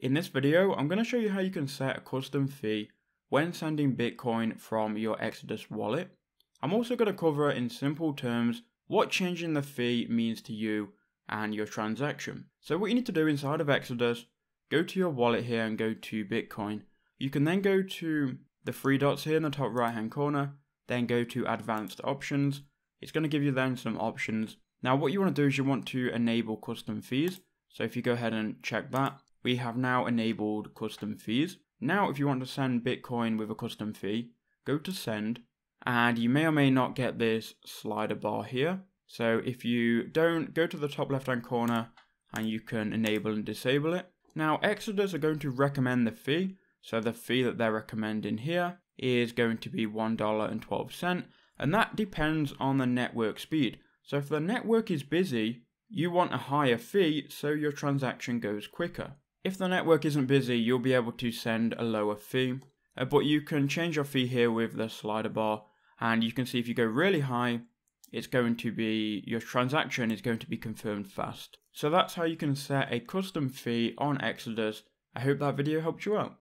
In this video, I'm going to show you how you can set a custom fee when sending Bitcoin from your Exodus wallet. I'm also going to cover in simple terms what changing the fee means to you and your transaction. So what you need to do inside of Exodus, go to your wallet here and go to Bitcoin. You can then go to the three dots here in the top right hand corner, then go to advanced options. It's going to give you then some options. Now what you want to do is you want to enable custom fees. So if you go ahead and check that, we have now enabled custom fees. Now, if you want to send Bitcoin with a custom fee, go to send, and you may or may not get this slider bar here. So if you don't, go to the top left hand corner and you can enable and disable it. Now, Exodus are going to recommend the fee. So the fee that they're recommending here is going to be $1.12, and that depends on the network speed. So if the network is busy, you want a higher fee so your transaction goes quicker. If the network isn't busy, you'll be able to send a lower fee, uh, but you can change your fee here with the slider bar, and you can see if you go really high, it's going to be, your transaction is going to be confirmed fast. So that's how you can set a custom fee on Exodus. I hope that video helped you out.